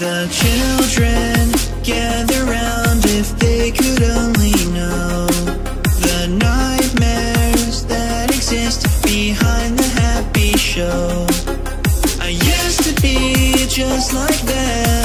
The children gather round if they could only know the nightmares that exist behind the happy show. I used to be just like them.